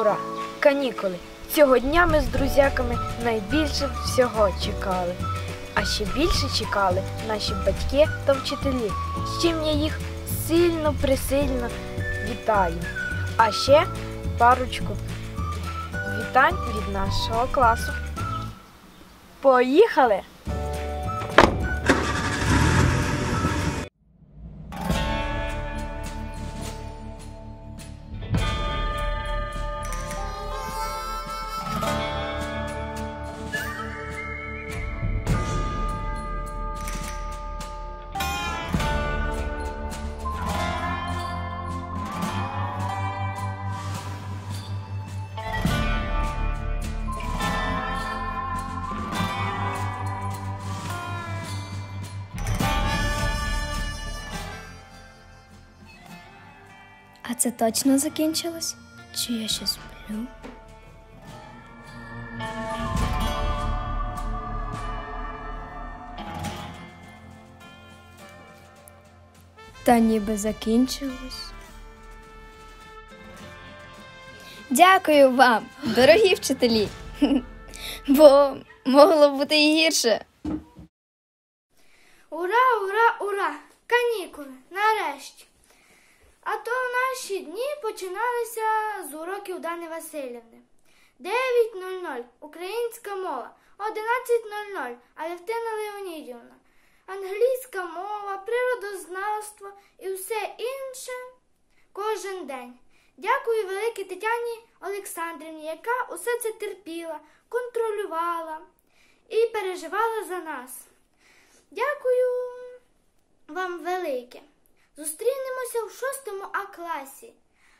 Ура! Канікули! Цього дня ми з друзяками найбільше всього чекали. А ще більше чекали наші батьки та вчителі, з чим я їх сильно присильно вітаю. А ще парочку вітань від нашого класу. Поїхали! А це точно закінчилось? Чи я ще сплю? Та ніби закінчилось. Дякую вам, дорогі вчителі. Бо могло бути і гірше. Ура, ура, ура! Канікули! Нарешті! А то наші дні починалися з уроків Дани Васильівни. 9.00 українська мова, 11.00 Алевтина Леонідівна, англійська мова, природознавство і все інше кожен день. Дякую великій Тетяні Олександрівні, яка усе це терпіла, контролювала і переживала за нас. Дякую вам велике. Зустрінемося в шостому А класі.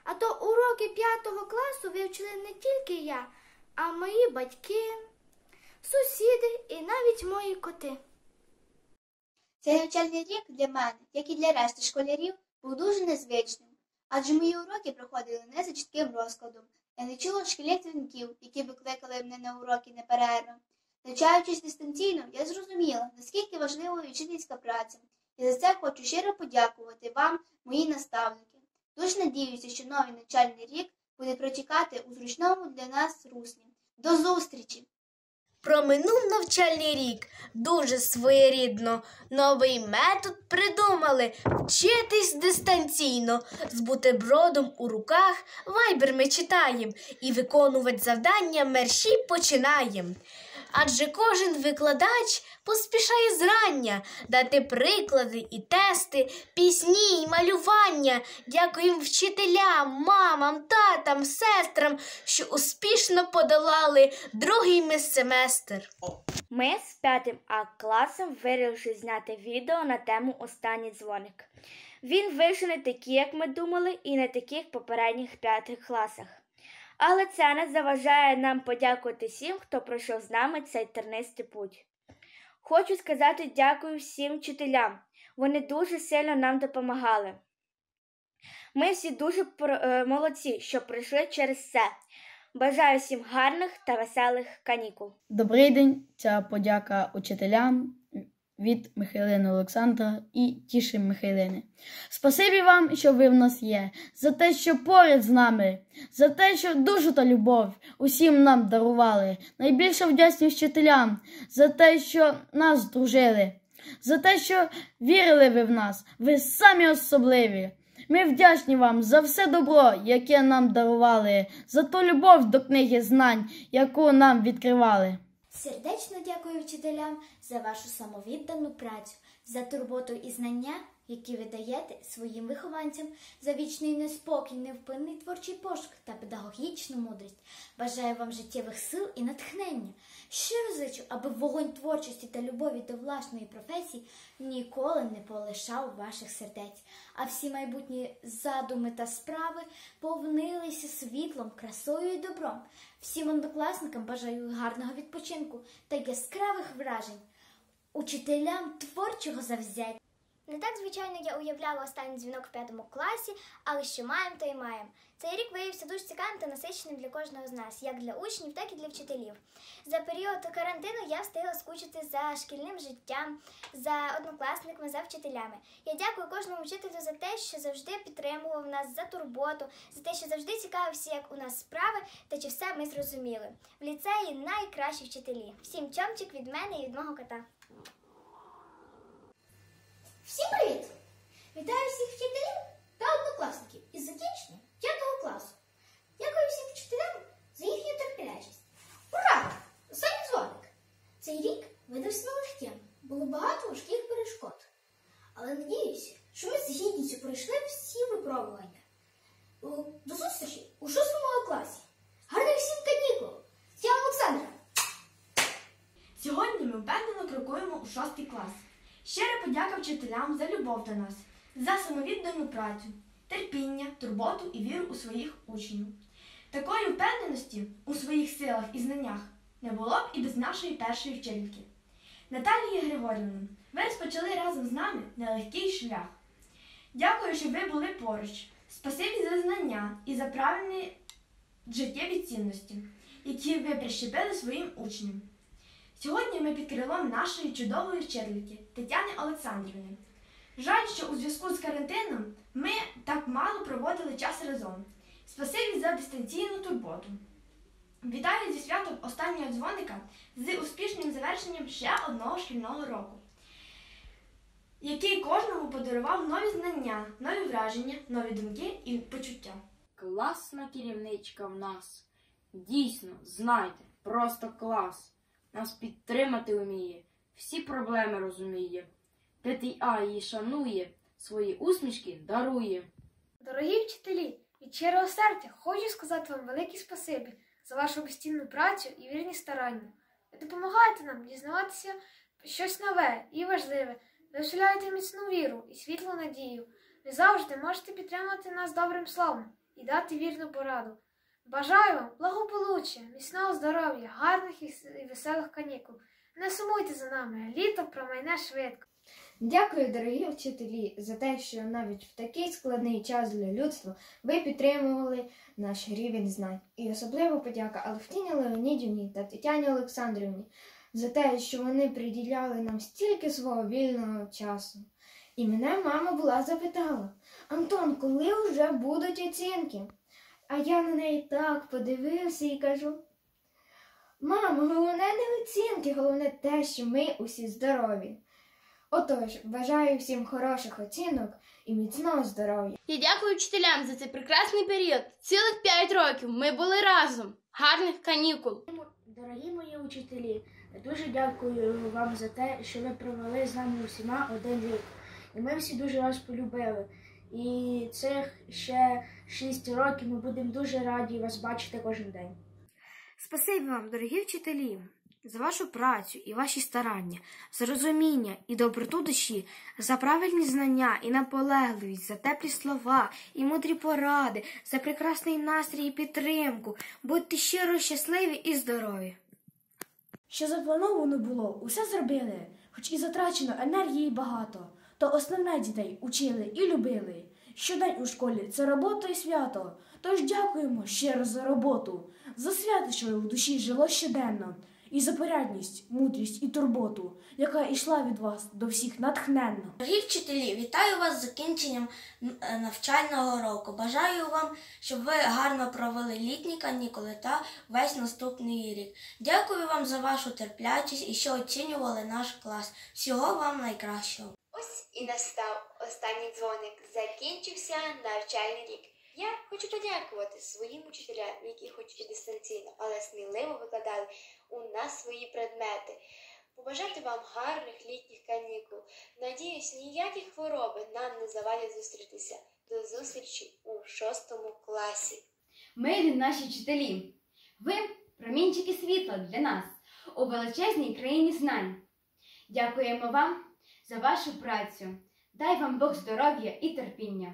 А то уроки п'ятого класу вивчили не тільки я, а мої батьки, сусіди і навіть мої коти. Цей навчальний рік для мене, як і для решти школярів, був дуже незвичним, адже мої уроки проходили не за чітким розкладом. Я не чула шкільних дзвінків, які викликали мене на уроки неперервно. Навчаючись дистанційно, я зрозуміла, наскільки важливою вчительська праця, і за це хочу щиро подякувати вам, мої наставники. Дуже надіюся, що новий навчальний рік буде протікати у зручному для нас руслі. До зустрічі! Проминув навчальний рік дуже своєрідно. Новий метод придумали вчитись дистанційно. З бутербродом у руках вайбер ми читаєм і виконувати завдання мерші починаєм. Адже кожен викладач поспішає зрання дати приклади і тести, пісні і малювання. Дякуємо вчителям, мамам, татам, сестрам, що успішно подолали другий ми семестр. Ми з п'ятим А класом вирішили зняти відео на тему Останній дзвоник. Він вийшов не такий, як ми думали, і не такий, як попередніх п'ятих класах. Але це не заважає нам подякувати всім, хто пройшов з нами цей тернистий путь. Хочу сказати дякую всім вчителям. Вони дуже сильно нам допомагали. Ми всі дуже е, молодці, що пройшли через це. Бажаю всім гарних та веселих канікул. Добрий день, ця подяка учителям від Михайлини Олександра і Тіші Михайлини. Спасибі вам, що ви в нас є, за те, що поряд з нами, за те, що душу та любов усім нам дарували. Найбільше вдячні вчителям за те, що нас здружили, за те, що вірили ви в нас, ви самі особливі. Ми вдячні вам за все добро, яке нам дарували, за ту любов до книги знань, яку нам відкривали. Сердечно дякую вчителям за вашу самовіддану працю, за турботу і знання, які ви даєте своїм вихованцям, за вічний неспокій, невпинний творчий пошук та педагогічну мудрість. Бажаю вам життєвих сил і натхнення. Щиро зичу, аби вогонь творчості та любові до власної професії ніколи не полишав ваших сердець, а всі майбутні задуми та справи повнилися світлом, красою і добром. Всім однокласникам бажаю гарного відпочинку та яскравих вражень, учителям творчого завзяття. Не так, звичайно, я уявляла останній дзвінок в п'ятому класі, але що маємо, то й маємо. Цей рік виявився дуже цікавим та насиченим для кожного з нас, як для учнів, так і для вчителів. За період карантину я встигла скучити за шкільним життям, за однокласниками, за вчителями. Я дякую кожному вчителю за те, що завжди підтримував нас, за турботу, за те, що завжди цікавився, як у нас справи та чи все ми зрозуміли. В ліцеї найкращі вчителі. Всім чомчик від мене і від мого кота. Всім привіт! Вітаю всіх вчителів та однокласників із закінченням 5 класу. Дякую всім вчителям за їхню терпеливість. Ура! Останній дзвоник! Цей рік видався нелегким. Було багато важких перешкод. Але надіюся, що ми з гідністю пройшли всі випробування. До зустрічі у 6 класі. Гарних всім канікул! Тетяна Олександра! Сьогодні ми впевнено крокуємо у шостий клас. Щира подяка вчителям за любов до нас, за самовіддану працю, терпіння, турботу і віру у своїх учнів. Такої впевненості у своїх силах і знаннях не було б і без нашої першої вчительки. Наталії Григорівни, ви розпочали разом з нами нелегкий шлях. Дякую, що ви були поруч. Спасибі за знання і за правильні життєві цінності, які ви прищепили своїм учням. Сьогодні ми під крилом нашої чудової вчительки Тетяни Олександрівни. Жаль, що у зв'язку з карантином ми так мало проводили час разом. Спасибі за дистанційну турботу. Вітаю зі святом останнього дзвоника з успішним завершенням ще одного шкільного року, який кожному подарував нові знання, нові враження, нові думки і почуття. Класна керівничка в нас. Дійсно, знайте, просто клас. Нас підтримати вміє, всі проблеми розуміє. П'ятий А її шанує, свої усмішки дарує. Дорогі вчителі, від щирого серця хочу сказати вам велике спасибі за вашу постійну працю і вірні старання. Ви допомагаєте нам дізнаватися щось нове і важливе. Ви вселяєте міцну віру і світлу надію. Ви завжди можете підтримати нас добрим словом і дати вірну пораду. Бажаю вам благополуччя, міцного здоров'я, гарних і веселих канікул. Не сумуйте за нами, літо промайне швидко. Дякую, дорогі вчителі, за те, що навіть в такий складний час для людства ви підтримували наш рівень знань. І особливо подяка Алевтині Леонідівні та Тетяні Олександрівні за те, що вони приділяли нам стільки свого вільного часу. І мене мама була запитала: Антон, коли вже будуть оцінки? А я на неї так подивився і кажу: Мамо, головне не оцінки, головне те, що ми усі здорові. Отож, бажаю всім хороших оцінок і міцного здоров'я. Я дякую вчителям за цей прекрасний період. Цілих п'ять років ми були разом. Гарних канікул. Дорогі мої учителі, я дуже дякую вам за те, що ви провели з нами усіма один рік. І ми всі дуже вас полюбили. І цих ще шість років ми будемо дуже раді вас бачити кожен день. Спасибі вам, дорогі вчителі, за вашу працю і ваші старання, за розуміння і доброту душі, за правильні знання і наполегливість, за теплі слова і мудрі поради, за прекрасний настрій і підтримку. Будьте щиро щасливі і здорові. Що заплановано було, усе зробили, хоч і затрачено енергії багато, то основне дітей учили і любили. Щодень у школі це робота і свято. Тож дякуємо щиро за роботу, за свято, що в душі жило щоденно, і за порядність, мудрість і турботу, яка йшла від вас до всіх натхненно. Дорогі вчителі, вітаю вас з закінченням е, навчального року. Бажаю вам, щоб ви гарно провели літні канікули та весь наступний рік. Дякую вам за вашу терплячість і що оцінювали наш клас. Всього вам найкращого. І настав останній дзвоник. Закінчився навчальний рік. Я хочу подякувати своїм учителям, які хоч і дистанційно, але сміливо викладали у нас свої предмети. Побажати вам гарних літніх канікул. Надіюсь, ніякі хвороби нам не завадять зустрітися. До зустрічі у шостому класі. Милі наші вчителі, ви промінчики світла для нас у величезній країні знань. Дякуємо вам за вашу працю. Дай вам Бог здоров'я і терпіння.